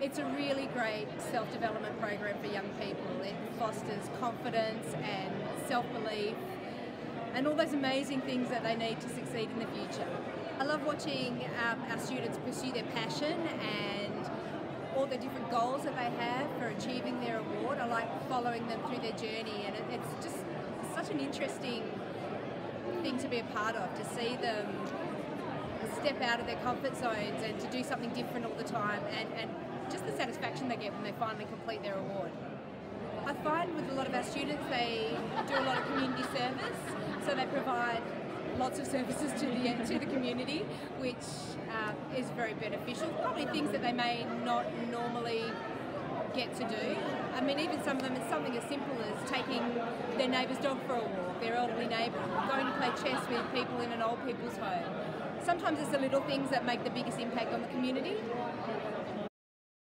it's a really great self development program for young people. It fosters confidence and self belief and all those amazing things that they need to succeed in the future. I love watching um, our students pursue their passion and all the different goals that they have for achieving their award. I like following them through their journey, and it, it's just such an interesting thing to be a part of to see them step out of their comfort zones and to do something different all the time and, and just the satisfaction they get when they finally complete their award. I find with a lot of our students they do a lot of community service, so they provide lots of services to the to the community, which um, is very beneficial. Probably things that they may not normally get to do. I mean, even some of them, it's something as simple as taking their neighbour's dog for a walk, their elderly neighbour, going to play chess with people in an old people's home. Sometimes it's the little things that make the biggest impact on the community.